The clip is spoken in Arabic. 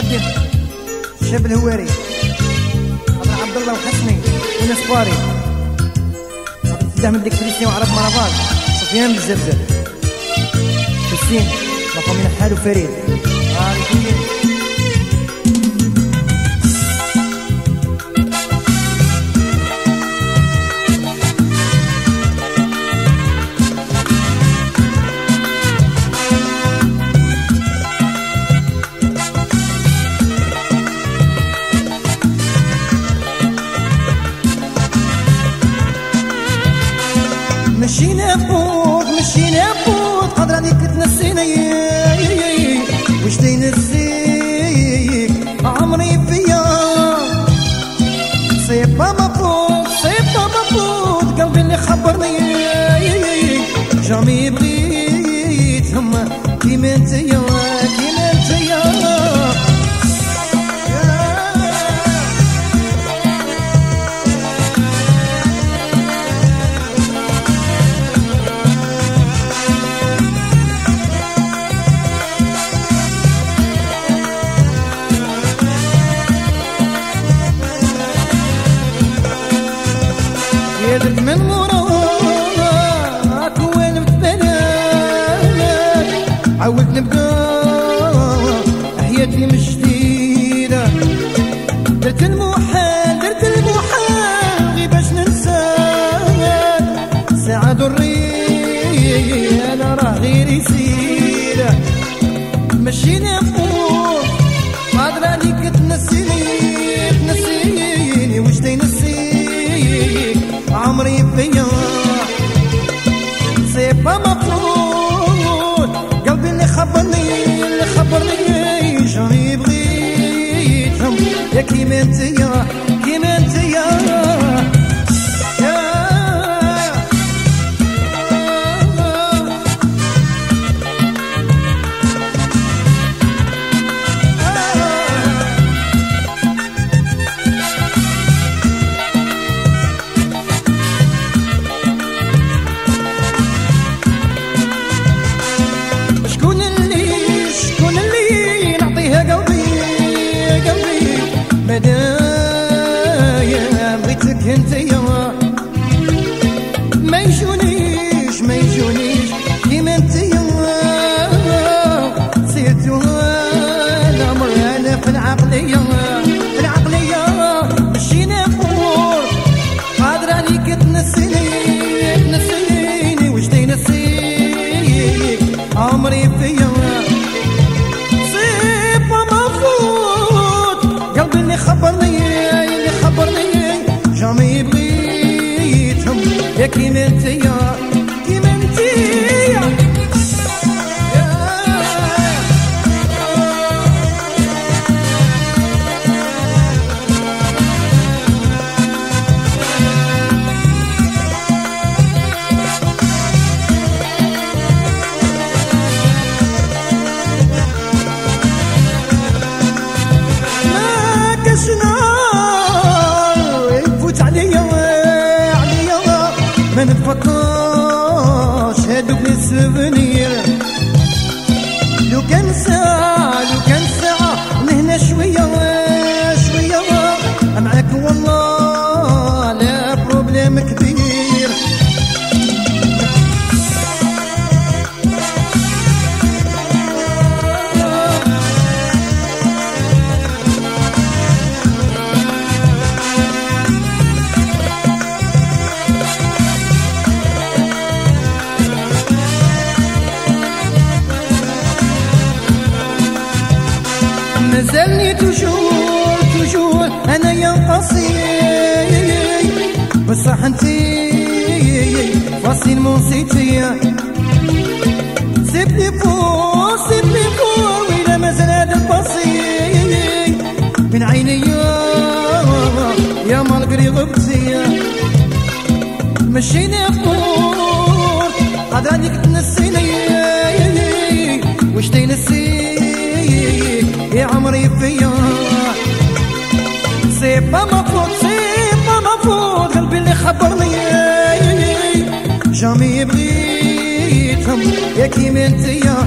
مقدم الشاب الهواري حضر عبد الله وحسني وناس باري حضر من ديك كريستيان وعرب مرافاز سفيان بالزبزب حسين لا فاميلا حال وفريد آه فوق قدر من وراك وين بتبنى عود نبقى سيبا مفروض قلبي اللي خبرني اللي خبرني جاني بغيتهم يا كيما انتيا souvenir. You can sell. مازالني توجور توجور أنا يا قصي بصح انتي فاصل موسيقى سيبني فوق سيبني فوق وإلا مازال هذا البصي من عيني يا مالقري غبتي مشينا فوق قادر عليك تنسيني. وش تنسيك يا عمري فيا سيبا مفروض سيبا مفروض قلبي اللي خبرني جامي بغيتهم يا كيما انتيا